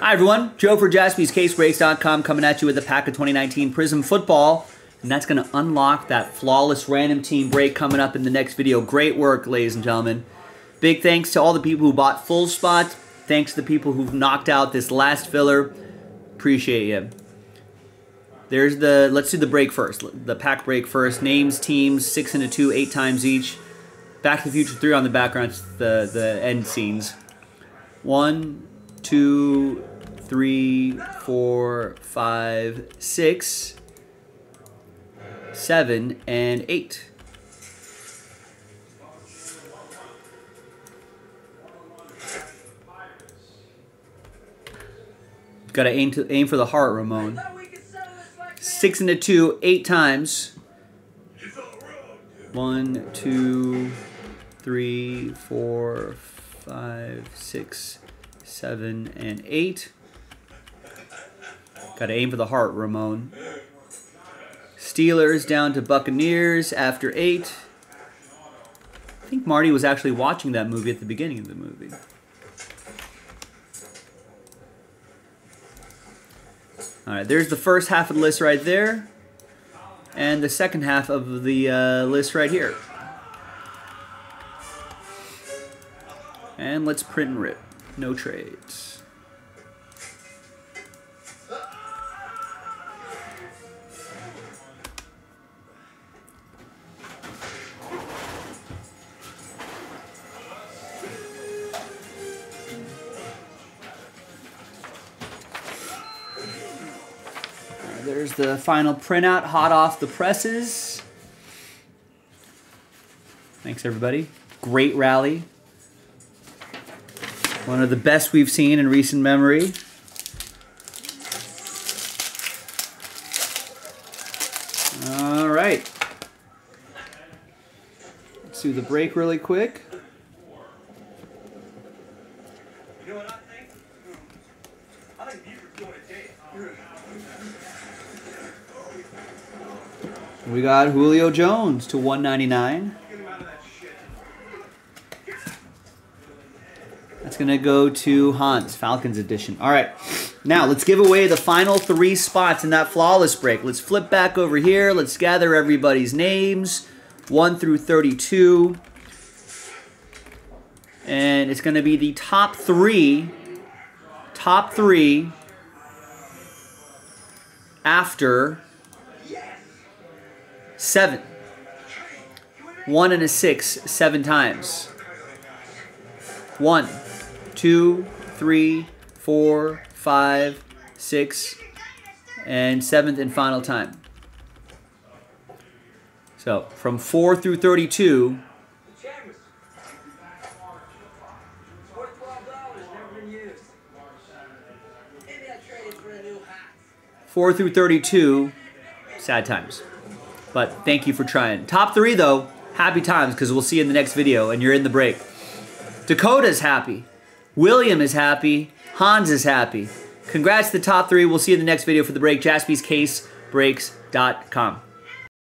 Hi, everyone. Joe for jaspyscasebreaks.com coming at you with a pack of 2019 Prizm Football. And that's going to unlock that flawless random team break coming up in the next video. Great work, ladies and gentlemen. Big thanks to all the people who bought full spots. Thanks to the people who've knocked out this last filler. Appreciate you. There's the, let's do the break first. The pack break first. Names, teams, six into two, eight times each. Back to the Future 3 on the background, the, the end scenes. One, two, three, four, five, six, seven, and eight. Got to aim to aim for the heart, Ramon. Six into two, eight times. One, two, three, four, five, six, seven, and eight. Got to aim for the heart, Ramon. Steelers down to Buccaneers after eight. I think Marty was actually watching that movie at the beginning of the movie. All right, there's the first half of the list right there. And the second half of the uh, list right here. And let's print and rip. No trades. There's the final printout, hot off the presses. Thanks, everybody. Great rally. One of the best we've seen in recent memory. All right. Let's do the break really quick. We got Julio Jones to 199. That's going to go to Hans, Falcons edition. All right. Now, let's give away the final three spots in that flawless break. Let's flip back over here. Let's gather everybody's names, 1 through 32. And it's going to be the top three, top three after seven. One and a six, seven times. One, two, three, four, five, six, and seventh and final time. So from 4 through 32, Four through 32, sad times. But thank you for trying. Top three, though, happy times because we'll see you in the next video and you're in the break. Dakota's happy. William is happy. Hans is happy. Congrats to the top three. We'll see you in the next video for the break. JaspysCaseBreaks.com.